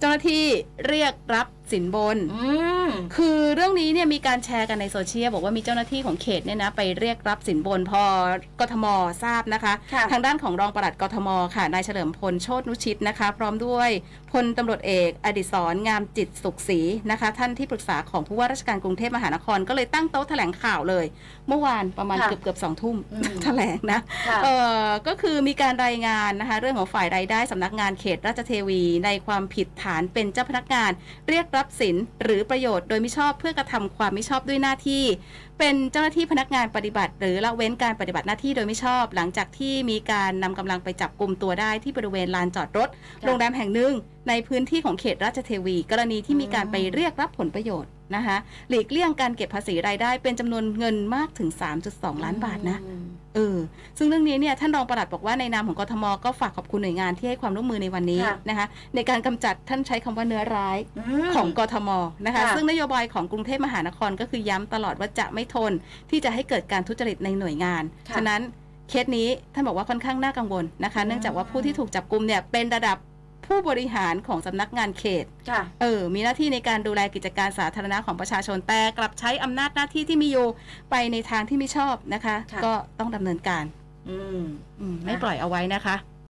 เจ้าหน้าที่เรียกรับ สินบนอืมคือเรื่องนี้เนี่ยมีการแชร์กันในโซเชียลบอกว่ามีเจ้าหน้าที่ของเขตเนี่ยนะไปเรียกรับสินบนพอกทมทราบนะคะค่ะทางด้านของรองปลัดกทมค่ะนายเฉลิมพลโชตนุชิตนะคะ พร้อมด้วยพลตำรวจเอกอดิศรงามจิตสุขศรีนะคะ ท่านที่ปรึกษาของผู้ว่าราชการกรุงเทพมหานครก็เลยตั้งโต๊ะแถลงข่าวเลย เมื่อวานประมาณค่ะเกือบเกือบๆสองทุ่มอืมแถลงนะค่ะเออก็คือมีการรายงานนะคะ เรื่องของฝ่ายรายได้สำนักงานเขตราชเทวี ในความผิดฐานเป็นเจ้าพนักงานเรียกรับับสินหรือประโยชน์โดยมิชอบเพื่อกระทำความมิชอบด้วยหน้าที่ เป็นเจ้าหน้าที่พนักงานปฏิบัติ หรือละเว้นการปฏิบัติหน้าที่โดยมิชอบ หลังจากที่มีการนำกำลังไปจับกลุ่มตัวได้ที่บริเวณลานจอดรถ โรงแรมแห่งหนึ่งในพื้นที่ของเขตราชเทวี กรณีที่มีการไปเรียกรับผลประโยชน์ นะคะหลีกเลี่ยงการเก็บภาษีรายได้เป็นจำนวนเงินมากถึง 3.2 ล้านบาทนะอืมเออซึ่งเรื่องนี้เนี่ยท่านรองปลัดบอกว่าในนามของกทมก็ฝากขอบคุณหน่วยงานที่ให้ความร่วมมือในวันนี้ค่ะนะคะ ในการกำจัดท่านใช้คำว่าเนื้อร้ายมของกทมนะคะค่ะซึ่งนโยบายของกรุงเทพมหานครก็คือย้ำตลอดว่าจะไม่ทน ที่จะให้เกิดการทุจริตในหน่วยงานค่ะฉะนั้นเคสนี้ท่านบอกว่าค่อนข้างน่ากังวลนะคะอืมเนื่องจากว่าผู้ที่ถูกจับกลุ่มเนี่ยเป็นระดับ ผู้บริหารของสำนักงานเขตค่ะเออ มีหน้าที่ในการดูแลกิจการสาธารณะของประชาชน แต่กลับใช้อำนาจหน้าที่ที่มีอยู่ไปในทางที่ไม่ชอบนะคะค่ะก็ต้องดำเนินการอืมอืมไม่ปล่อยเอาไว้นะคะ